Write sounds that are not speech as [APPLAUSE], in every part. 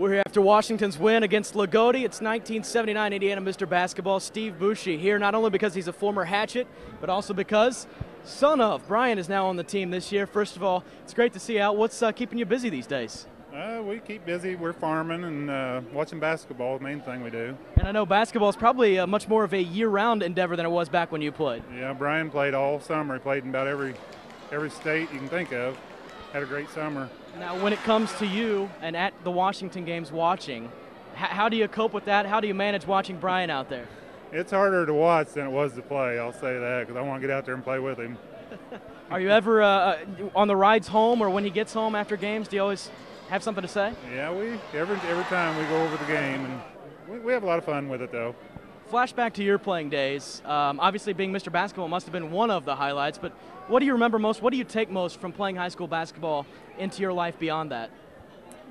We're here after Washington's win against Loogootee. It's 1979 Indiana Mr. Basketball. Steve Bouchie here not only because he's a former Hatchet, but also because son of Bryan is now on the team this year. First of all, it's great to see you out. What's uh, keeping you busy these days? Uh, we keep busy. We're farming and uh, watching basketball. The main thing we do. And I know basketball is probably uh, much more of a year-round endeavor than it was back when you played. Yeah, Bryan played all summer. He played in about every every state you can think of. Had a great summer. Now, when it comes to you and at the Washington games watching, how do you cope with that? How do you manage watching Bryan out there? It's harder to watch than it was to play. I'll say that because I want to get out there and play with him. [LAUGHS] Are you ever uh, uh, on the rides home or when he gets home after games? Do you always have something to say? Yeah, we every every time we go over the game, and we, we have a lot of fun with it though. Flashback to your playing days. Um, obviously, being Mr. Basketball must have been one of the highlights, but what do you remember most? What do you take most from playing high school basketball into your life beyond that?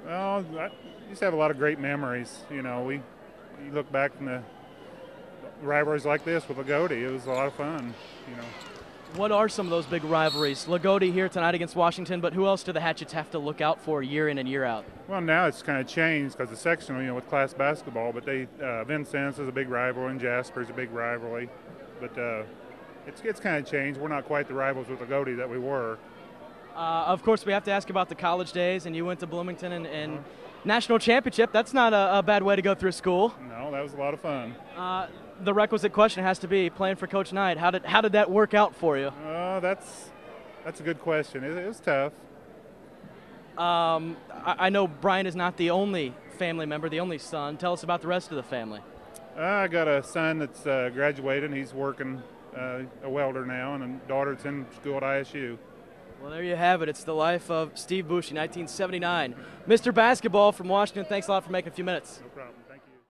Well, I used to have a lot of great memories. You know, we you look back from the rivalries like this with Loogootee, it was a lot of fun. You know. What are some of those big rivalries? Loogootee here tonight against Washington, but who else do the Hatchets have to look out for year in and year out? Well, now it's kind of changed because the sectional, you know, with class basketball, but they uh, Vincennes is a big rival and Jasper is a big rivalry, but uh, it's it's kind of changed. We're not quite the rivals with Loogootee that we were. Uh, of course, we have to ask about the college days, and you went to Bloomington and, and uh-huh. national championship. That's not a, a, bad way to go through school. No, that was a lot of fun. Uh, the requisite question has to be playing for Coach Knight. How did how did that work out for you? Uh, that's that's a good question. It, it was tough. Um, I, I, know Bryan is not the only family member, the only son. Tell us about the rest of the family. Uh, I got a son that's uh, graduated. He's working uh, a welder now, and a daughter that's in school at ISU. Well, there you have it. It's the life of Steve Bouchie, 1979. Mr. Basketball from Washington. Thanks a lot for making a few minutes. No problem.